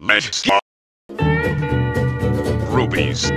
Majesty. Rubies.